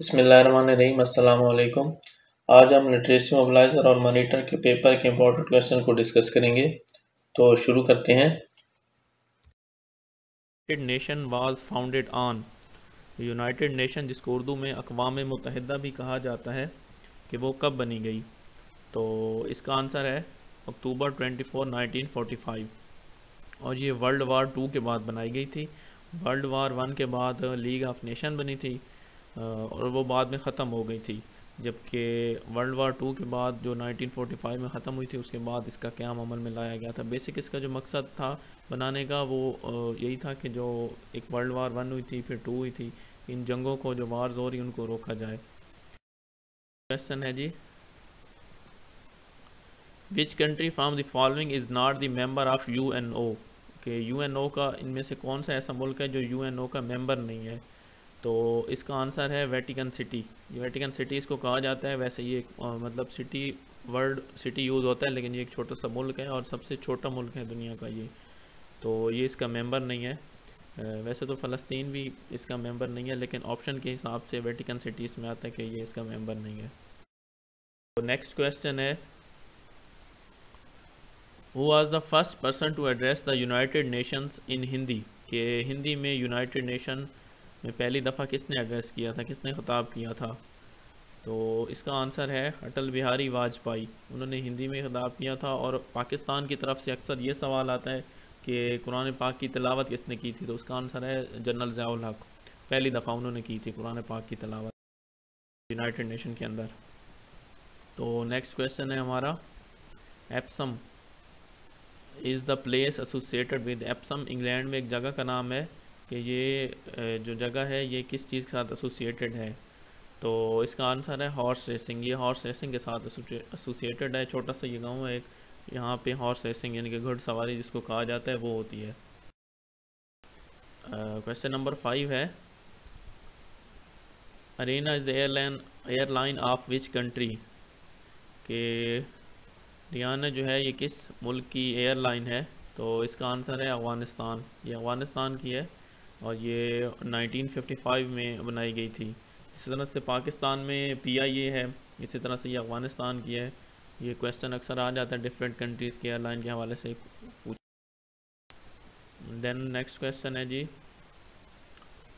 बसमीम अल्लाम आज हम लिटरेसी मोबलाइज़र और मॉनिटर के पेपर के इंपॉर्टेंट क्वेश्चन को डिस्कस करेंगे। तो शुरू करते हैं। Nation was founded on United Nation जिसको उर्दू में अकवाम मुतहदा भी कहा जाता है, कि वो कब बनी गई? तो इसका आंसर है अक्टूबर 24 1945 और ये वर्ल्ड वार टू के बाद बनाई गई थी। वर्ल्ड वार वन के बाद लीग ऑफ़ नेशन बनी थी। और वो बाद में ख़त्म हो गई थी, जबकि वर्ल्ड वार टू के बाद जो 1945 में ख़त्म हुई थी, उसके बाद इसका क्याम अमल में लाया गया था। बेसिक इसका जो मकसद था बनाने का, वो यही था कि जो एक वर्ल्ड वार वन हुई थी, फिर टू हुई थी, इन जंगों को, जो वार हो रही उनको रोका जाए। क्वेश्चन है जी। Which country from the following is not the member of U N O के यू एन ओ का, इनमें से कौन सा ऐसा मुल्क है, जो यू एन ओ का मेंबर नहीं है? तो इसका आंसर है वेटिकन सिटी वेटिकन सिटी इसको कहा जाता है, वैसे ये मतलब सिटी वर्ल्ड सिटी यूज़ होता है, लेकिन ये एक छोटा सा मुल्क है और सबसे छोटा मुल्क है दुनिया का ये। तो ये इसका मेंबर नहीं है। वैसे तो फ़लस्तीन भी इसका मेंबर नहीं है, लेकिन ऑप्शन के हिसाब से वेटिकन सिटी इसमें आता है कि ये इसका मेंबर नहीं है। तो नेक्स्ट क्वेश्चन है who was the first person to address the United Nations in Hindi के हिंदी में यूनाइटेड नेशन में पहली दफ़ा किसने एड्रेस किया था, किसने ख़ताब किया था? तो इसका आंसर है अटल बिहारी वाजपेयी। उन्होंने हिंदी में खिताब किया था और पाकिस्तान की तरफ़ से अक्सर ये सवाल आता है कि कुरान पाक की तलावत किसने की थी? तो उसका आंसर है जनरल ज़ियाउल हक। पहली दफ़ा उन्होंने की थी कुरान पाक की तलावत यूनाइटेड नेशन के अंदर। तो नेक्स्ट क्वेश्चन है हमारा, Epsom is the place associated with Epsom, England में एक जगह का नाम है कि ये जो जगह है, ये किस चीज़ के साथ एसोसिएटेड है? तो इसका आंसर है हॉर्स रेसिंग ये हॉर्स रेसिंग के साथ एसोसिएटेड है. छोटा सा ये गाँव है एक, यहाँ पे हॉर्स रेसिंग यानी कि घुड़सवारी जिसको कहा जाता है, वो होती है। क्वेश्चन नंबर फाइव है। Ariana is airline airline of which country के रियाना जो है, ये किस मुल्क की एयरलाइन है? तो इसका आंसर है अफ़गानिस्तान. ये अफ़गानिस्तान की है। और ये 1955 में बनाई गई थी। इसी तरह से पाकिस्तान में पीआईए है, इसी तरह से ये अफ़गानिस्तान की है। ये क्वेश्चन अक्सर आ जाता है डिफरेंट कंट्रीज़ के एयरलाइन के हवाले से पूछ देन नेक्स्ट क्वेश्चन है जी।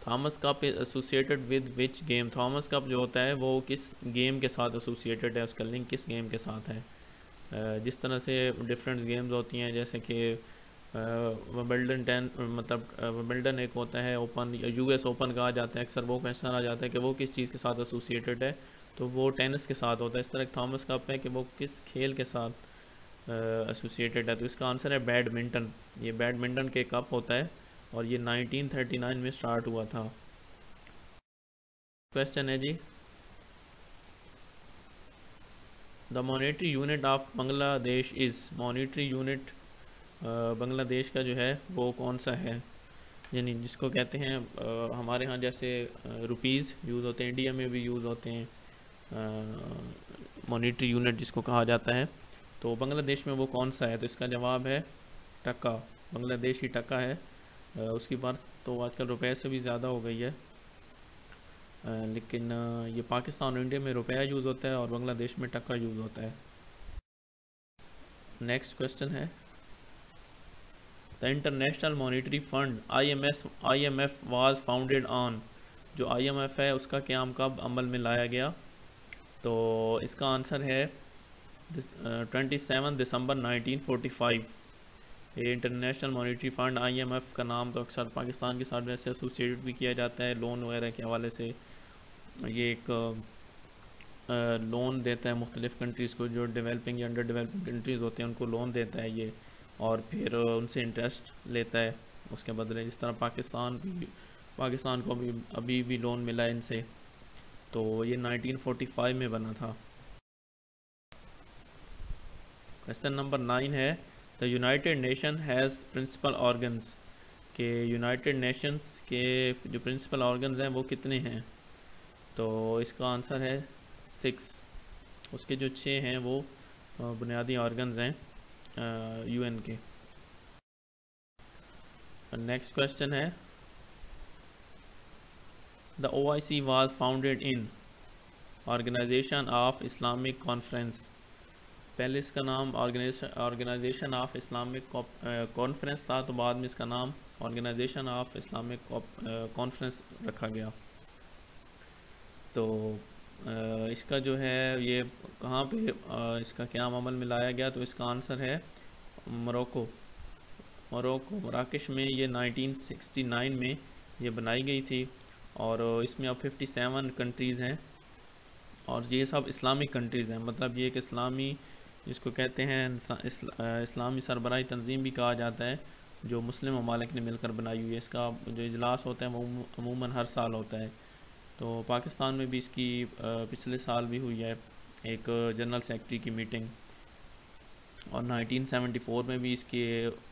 Thomas cup is associated with which game Thomas cup जो होता है, वो किस गेम के साथ एसोसिएटेड है? उसका लिंक किस गेम के साथ है? जिस तरह से डिफरेंट गेम्स होती हैं, जैसे कि वेबल्डन टेन मतलब वेबल्डन एक होता है ओपन यू एस ओपन कहा जाता है, अक्सर वो क्वेश्चन आ जाता है कि वो किस चीज़ के साथ एसोसिएटेड है। तो वो टेनिस के साथ होता है। इस तरह थॉमस कप है कि वो किस खेल के साथ एसोसिएटेड है। तो इसका आंसर है बैडमिंटन ये बैडमिंटन के कप होता है और ये 1939 में स्टार्ट हुआ था। क्वेश्चन है जी। The monetary unit of Bangladesh is monetary unit Bangladesh का जो है वो कौन सा है? यानी जिसको कहते हैं आ, हमारे यहाँ जैसे रुपीज़ यूज़ होते हैं इंडिया में भी यूज़ होते हैं मॉनिटरी यूनिट जिसको कहा जाता है। तो बांग्लादेश में वो कौन सा है? तो इसका जवाब है टका। बांग्लादेश ही टका है। आ, उसकी बात तो आजकल रुपए से भी ज़्यादा हो गई है। आ, लेकिन ये पाकिस्तान और इंडिया में रुपया यूज़ होता है और बांग्लादेश में टका यूज़ होता है। नेक्स्ट क्वेश्चन है the international monetary fund I M S I M F was founded on जो आई एम एफ़ है, उसका क्याम कब अमल में लाया गया? तो इसका आंसर है twenty seven December nineteen forty five. ये international monetary fund I M F का नाम तो अक्सर पाकिस्तान के साथ वैसे एसोसिएट भी किया जाता है लोन वगैरह के हवाले से। ये एक लोन देता है मुख्तलिफ़ कंट्रीज़ को, जो डेवलपिंग या अंडर डेवलपिंग कंट्रीज़ होते हैं, उनको लोन देता है ये। और फिर उनसे इंटरेस्ट लेता है। उसके बदले जिस तरह पाकिस्तान भी, पाकिस्तान को भी अभी भी लोन मिला है इनसे। तो ये 1945 में बना था। क्वेश्चन नंबर नाइन है the united nation has principal organs के यूनाइटेड नेशंस के जो प्रिंसिपल ऑर्गन्स हैं, वो कितने हैं? तो इसका आंसर है सिक्स उसके जो छः हैं, वो बुनियादी ऑर्गन्स हैं। यूएन के। नेक्स्ट क्वेश्चन है the O I C was founded in organisation of Islamic conference पहले इसका नाम ऑर्गेनाइजेशन ऑफ़ इस्लामिक कॉन्फ्रेंस था तो बाद में इसका नाम ऑर्गेनाइजेशन ऑफ़ इस्लामिक कॉन्फ्रेंस रखा गया। तो इसका जो है, ये कहाँ पे इसका क्या अमल में लाया गया तो इसका आंसर है मोरक्को। मोरक्को, मराकश में ये 1969 में ये बनाई गई थी और इसमें अब 57 कंट्रीज़ हैं और ये सब इस्लामिक कंट्रीज़ हैं। मतलब ये एक इस्लामी, जिसको कहते हैं इस्लामी सरबराही तंजीम भी कहा जाता है, जो मुस्लिम ममालिक ने मिलकर बनाई हुई है। इसका जो इजलास होता है, वो अमूमन हर साल होता है। तो पाकिस्तान में भी इसकी पिछले साल भी हुई है एक जनरल सेक्रेटरी की मीटिंग। और 1974 में भी इसके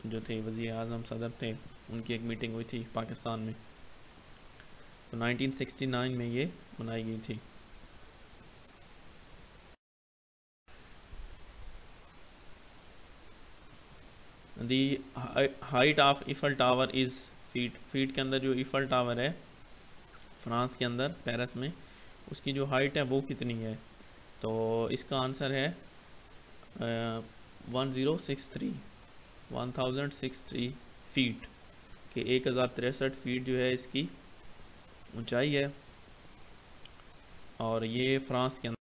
जो थे वज़ी अजम सदर थे, उनकी एक मीटिंग हुई थी पाकिस्तान में। तो 1969 में ये बनाई गई थी। The height of Eiffel tower is feet feet के अंदर जो इफ़ल टावर है फ्रांस के अंदर, पेरिस में, उसकी जो हाइट है वो कितनी है? तो इसका आंसर है one zero six three one thousand six three feet के एक हज़ार तिरसठ फीट जो है इसकी ऊंचाई है, और ये फ्रांस के अंदर।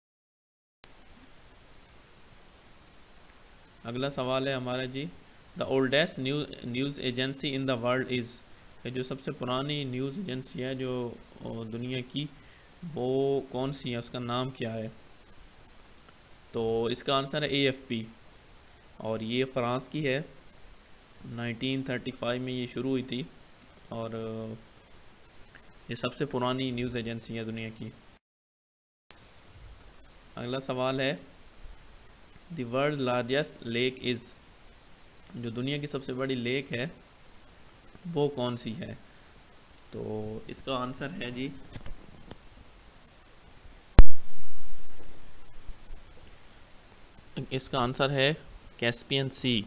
अगला सवाल है हमारा जी the oldest news news agency in the world is जो सबसे पुरानी न्यूज़ एजेंसी है जो दुनिया की, वो कौन सी है, उसका नाम क्या है? तो इसका आंसर है एएफपी और ये फ्रांस की है। 1935 में ये शुरू हुई थी। और ये सबसे पुरानी न्यूज़ एजेंसी है दुनिया की। अगला सवाल है, the world largest lake is, जो दुनिया की सबसे बड़ी लेक है। वो कौन सी है? तो इसका आंसर है जी। इसका आंसर है कैस्पियन सी।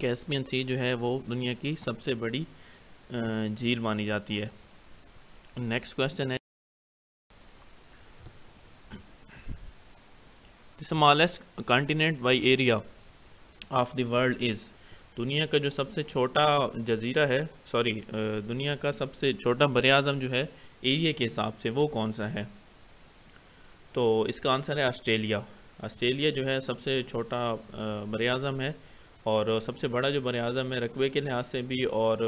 कैस्पियन सी जो है वो दुनिया की सबसे बड़ी झील मानी जाती है। नेक्स्ट क्वेश्चन है। Smallest continent by area of the world is. दुनिया का जो सबसे छोटा जजीरा है सॉरी दुनिया का सबसे छोटा बर अज़म जो है, एरिया के हिसाब से वो कौन सा है? तो इसका आंसर है ऑस्ट्रेलिया। ऑस्ट्रेलिया जो है सबसे छोटा बर अज़म है और सबसे बड़ा जो बर अज़म है, रकबे के लिहाज से भी और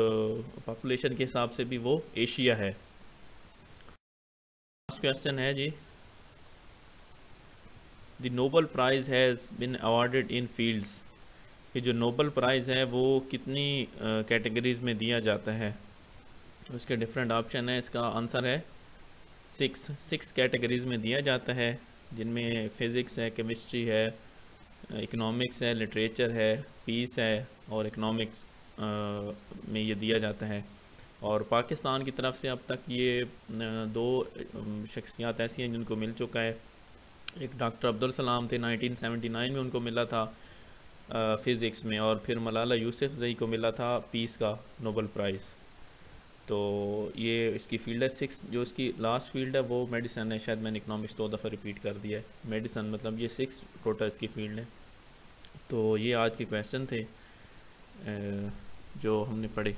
पॉपुलेशन के हिसाब से भी वो एशिया है। लास्ट क्वेश्चन है जी। The Nobel prize has been awarded in fields कि जो नोबल प्राइज़ है वो कितनी कैटेगरीज़ में दिया जाता है। उसके डिफरेंट ऑप्शन है, इसका आंसर है सिक्स सिक्स कैटेगरीज़ में दिया जाता है, जिनमें फ़िज़िक्स है केमिस्ट्री है इकोनॉमिक्स है लिटरेचर है पीस है और इकोनॉमिक्स में ये दिया जाता है। और पाकिस्तान की तरफ़ से अब तक ये दो शख्सियात ऐसी हैं जिनको मिल चुका है। एक डॉक्टर अब्दुल सलाम थे 1979 में उनको मिला था। फ़िज़िक्स में और फिर मलाला यूसुफ जई को मिला था पीस का नोबल प्राइज़। तो ये इसकी फ़ील्ड है सिक्स जो इसकी लास्ट फ़ील्ड है वो मेडिसन है शायद मैंने इकनॉमिक्स दो दफ़ा रिपीट कर दिया है। मेडिसन मतलब ये सिक्स टोटल इसकी फ़ील्ड है। तो ये आज के क्वेश्चन थे जो हमने पढ़े।